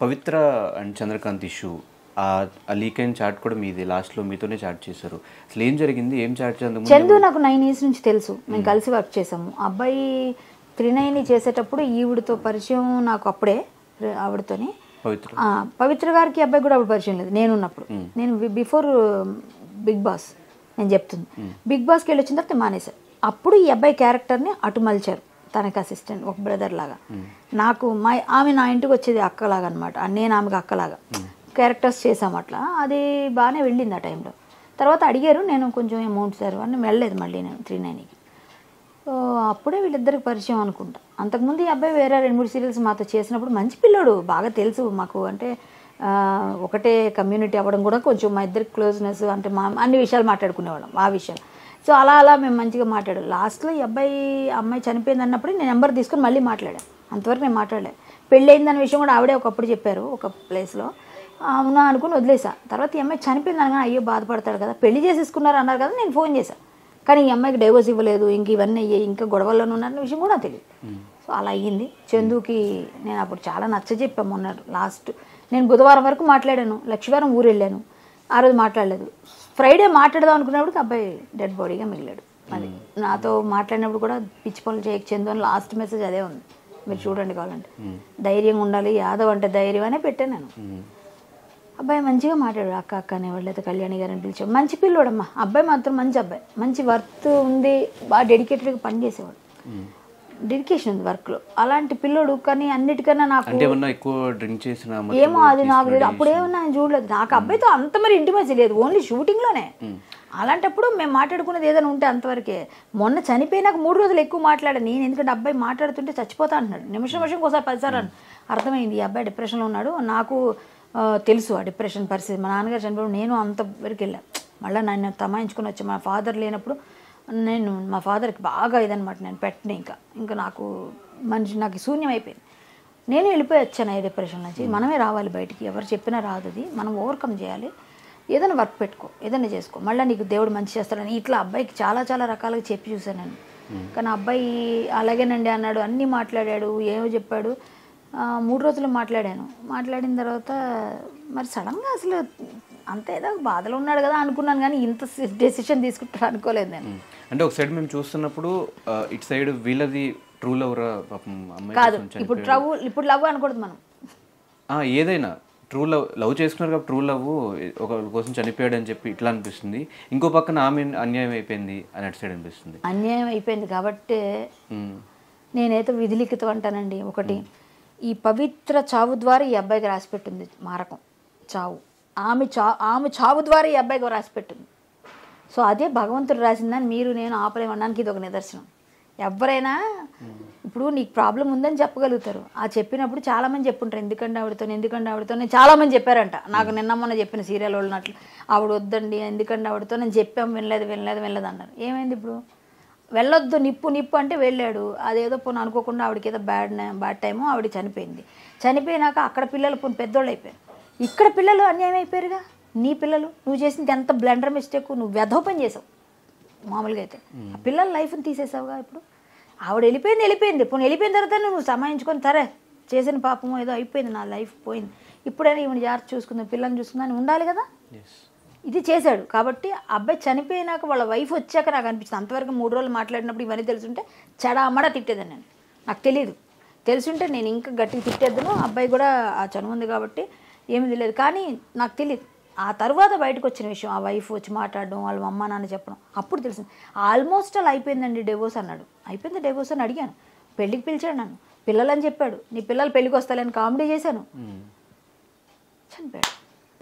Pavitra and Chandrakant issue ఆ leak అయిన chat కూడా మీది లాస్ట్లో మీతోనే చాట్ చేశారు. అసలు ఏం జరిగింది? ఏం చాట్ చేందుకు చందు నాకు నైన్ ఇయర్స్ నుంచి తెలుసు. మేము కలిసి వర్క్ చేసాము అబ్బాయి త్రినయని చేసేటప్పుడు ఈవిడతో పరిచయం నాకు అప్పుడే ఆవిడతోని. పవిత్ర. పవిత్ర గారికి అబ్బాయి కూడా అప్పుడు పరిచయం లేదు. నేను ఉన్నప్పుడు. నేను బిఫోర్ బిగ్ బాస్ నేను చెప్తుంది. బిగ్ బాస్కి వెళ్ళి వచ్చిన తర్వాత మానేశారు. అప్పుడు ఈ అబ్బాయి క్యారెక్టర్ని అటు మలిచారు. తనకి అసిస్టెంట్ ఒక బ్రదర్ లాగా. నాకు మా ఆమె నా ఇంటికి వచ్చేది అక్కలాగా అనమాట నేను ఆమెకు అక్కలాగా. క్యారెక్టర్స్ చేసాం అట్లా. అది బాగానే వెళ్ళింది ఆ టైంలో తర్వాత అడిగారు నేను కొంచెం అమౌంట్ సార్ అని వెళ్ళలేదు మళ్ళీ నేను త్రీ నైన్కి అప్పుడే వీళ్ళిద్దరికి పరిచయం అనుకుంటా. అంతకుముందు ఈ అబ్బాయి వేరే రెండు మూడు సీరియల్స్ మాతో చేసినప్పుడు మంచి పిల్లోడు బాగా తెలుసు మాకు. అంటే ఒకటే కమ్యూనిటీ అవ్వడం కూడా కొంచెం మా ఇద్దరికి క్లోజ్నెస్ అంటే మా అన్ని విషయాలు మాట్లాడుకునేవాళ్ళం. ఆ విషయాలు. సో అలా అలా మేము మంచిగా మాట్లాడాం. లాస్ట్లో ఈ అబ్బాయి అమ్మాయి చనిపోయింది అన్నప్పుడు నేను నెంబర్ తీసుకొని మళ్ళీ మాట్లాడాను అంతవరకు నేను మాట్లాడలే. పెళ్ళి అయిందన్న విషయం కూడా ఆవిడే ఒకప్పుడు చెప్పారు ఒక ప్లేస్లో అవునా అనుకుని వదిలేసా. తర్వాత ఈ అమ్మాయి చనిపోయింది అనగా అయ్యో బాధపడతాడు కదా. పెళ్ళి చేసేసుకున్నారు అన్నారు కదా నేను ఫోన్ చేశాను కానీ ఈ అమ్మాయికి డైవర్స్ ఇవ్వలేదు ఇంక ఇవన్నీ అయ్యాయి ఇంకా గొడవల్లోనే ఉన్నారన్న విషయం కూడా తెలియదు. సో అలా అయ్యింది. చందుకి నేను అప్పుడు చాలా నచ్చ చెప్పాము మొన్న. లాస్ట్ నేను బుధవారం వరకు మాట్లాడాను. లక్షవారం ఊరు వెళ్ళాను ఆ రోజు మాట్లాడలేదు. ఫ్రైడే మాట్లాడదాం అనుకున్నప్పుడు అబ్బాయి డెడ్ బాడీగా మిగిలాడు. అది నాతో మాట్లాడినప్పుడు కూడా పిచ్చి పనులు చేయక చందు అని లాస్ట్ మెసేజ్ అదే ఉంది. మీరు చూడండి కావాలంటే. ధైర్యంగా ఉండాలి యాదవ్ అంటే ధైర్యం అనే పెట్టాను నేను. అబ్బాయి మంచిగా మాట్లాడాడు. అక్క అక్క అనేవాళ్ళు లేదా కళ్యాణి గారిని పిలిచాడు. మంచి పిల్లోడమ్మా. అబ్బాయి మాత్రం మంచి అబ్బాయి. మంచి వర్త్ ఉంది. బాగా డెడికేటెడ్గా పని చేసేవాడు డెడికేషన్ ఉంది వర్క్లో అలాంటి పిల్లోడు కానీ అన్నిటికన్నా నాకు ఎక్కువ డ్రింక్ చేసిన ఏమో అది నాకు తెలియదు అప్పుడు ఏమన్నా నేను చూడలేదు. నాకు అబ్బాయితో అంత మరి ఇంటిమేసి లేదు. ఓన్లీ షూటింగ్లోనే అలాంటప్పుడు మేము మాట్లాడుకునేది ఏదైనా ఉంటే అంతవరకే. మొన్న చనిపోయినాక మూడు రోజులు ఎక్కువ మాట్లాడాను నేను ఎందుకంటే అబ్బాయి మాట్లాడుతుంటే చచ్చిపోతా అంటున్నాడు. నిమిషం నిమిషం ఒకసారి పదిసార్లు. అర్థమైంది ఈ అబ్బాయి డిప్రెషన్లో ఉన్నాడు. నాకు తెలుసు ఆ డిప్రెషన్ పరిస్థితి. మా నాన్నగారు చనిపోయిన నేను అంత వరకు వెళ్ళాను మళ్ళీ నన్ను తమాయించుకొని వచ్చి మా ఫాదర్ లేనప్పుడు నేను మా ఫాదర్కి బాగా ఇదనమాట నేను పెట్టిన ఇంకా. ఇంకా నాకు మనిషి నాకు శూన్యం అయిపోయింది నేను వెళ్ళిపోయి వచ్చాను ఈ డిప్రెషన్ నుంచి. మనమే రావాలి బయటికి. ఎవరు చెప్పినా రాదు అది. మనం ఓవర్కమ్ చేయాలి. ఏదైనా వర్క్ పెట్టుకో. ఏదైనా చేసుకో. మళ్ళీ నీకు దేవుడు మంచి చేస్తాడని ఇట్లా అబ్బాయికి చాలా చాలా రకాలుగా చెప్పి చూశాను నేను. కానీ అబ్బాయి అలాగేనండి అన్నాడు. అన్నీ మాట్లాడాడు. ఏమో చెప్పాడు. మూడు రోజులు మాట్లాడాను. మాట్లాడిన తర్వాత మరి సడన్గా అసలు అంత ఏదో బాధలో ఉన్నాడు కదా అనుకున్నాను కానీ ఇంత డెసిషన్ తీసుకుంటాడు అనుకోలేదు నేను. అంటే ఒక సైడ్ మేము చూస్తున్నప్పుడు ఇటు సైడ్ వీళ్ళది ట్రూ లవర్ పాపం అమ్మాయి కాదు ఇప్పుడు. లవ్ ఇప్పుడు లవ్ అనకూడదు మనం. ఆ, ఏదైనా ట్రూ లవ్ లవ్ చేసుకున్నారు కాబట్టి ట్రూ లవ్ ఒక కోసం చనిపోయాడు అని చెప్పి ఇట్లా అనిపిస్తుంది. ఇంకో పక్కన ఆమె అన్యాయం అయిపోయింది అని అటు సైడ్ అనిపిస్తుంది. అన్యాయం అయిపోయింది కాబట్టి నేనైతే విధిలిఖితం అంటానండి. ఒకటి ఈ పవిత్ర చావు ద్వారా ఈ అబ్బాయికి రాసిపెట్టింది మారకం. చావు. ఆమె చా ఆమె చావు ద్వారా ఈ అబ్బాయికి రాసిపెట్టింది. సో అదే భగవంతుడు రాసిందని మీరు నేను ఆపలేమనడానికి ఇది ఒక నిదర్శనం. ఎవరైనా ఇప్పుడు నీకు ప్రాబ్లం ఉందని చెప్పగలుగుతారు. ఆ చెప్పినప్పుడు చాలామంది చెప్పుంటారు ఎందుకంటే ఆవిడతో ఎందుకంటే ఆవిడతో నేను చాలామంది చెప్పారంట. నాకు నిన్న మొన్న చెప్పిన సీరియల్ వాళ్ళనట్లు ఆవిడ వద్దండి ఎందుకంటే ఆవిడతో నేను చెప్పాం వినలేదు వినలేదు వినలేదు అన్నారు. ఏమైంది ఇప్పుడు? వెళ్ళొద్దు నిప్పు నిప్పు అంటే వెళ్ళాడు. అదేదో పోను అనుకోకుండా ఆవిడకి ఏదో బ్యాడ్ బ్యాడ్ టైము ఆవిడ చనిపోయింది. చనిపోయినాక అక్కడ పిల్లలు పోనీ పెద్దోళ్ళు అయిపోయారు. ఇక్కడ పిల్లలు అన్యాయం అయిపోయారుగా నీ పిల్లలు నువ్వు చేసింది ఎంత బ్లండర్ మిస్టేక్ నువ్వు వెధవ పని చేసావు. మామూలుగా అయితే. ఆ పిల్లల లైఫ్ని తీసేసావుగా ఇప్పుడు? ఆవిడ వెళ్ళిపోయింది వెళ్ళిపోయింది. పోనీ వెళ్ళిపోయిన తర్వాత నువ్వు సమాయించుకొని సరే చేసిన పాపం ఏదో అయిపోయింది నా లైఫ్ పోయింది. ఇప్పుడైనా ఈవిడ జాగ్రత్త చూసుకుందాం పిల్లల్ని చూసుకుందాం అని ఉండాలి కదా. ఇది చేశాడు. కాబట్టి అబ్బాయి చనిపోయినాక వాళ్ళ వైఫ్ వచ్చాక నాకు అనిపించింది అంతవరకు మూడు రోజులు మాట్లాడినప్పుడు ఇవన్నీ తెలుసుంటే చెడ అమ్మడా తిట్టేదాన్ని నేను. నాకు తెలియదు తెలుసుంటే నేను ఇంకా గట్టిగా తిట్టేద్దును. అబ్బాయి కూడా ఆ చనువు ఉంది కాబట్టి ఏమీ తెలియదు. కానీ నాకు తెలియదు ఆ తర్వాత బయటకు వచ్చిన విషయం ఆ వైఫ్ వచ్చి మాట్లాడడం వాళ్ళ అమ్మ నాన్న చెప్పడం అప్పుడు తెలిసింది. ఆల్మోస్ట్ అలా అయిపోయిందండి డివోర్స్ అన్నాడు. అయిపోయింది డివోర్స్ అని అడిగాను. పెళ్ళికి పిలిచాడు నన్ను. పిల్లలని చెప్పాడు. నీ పిల్లలు పెళ్ళికి వస్తాలని కామెడీ చేశాను. చనిపోయాడు.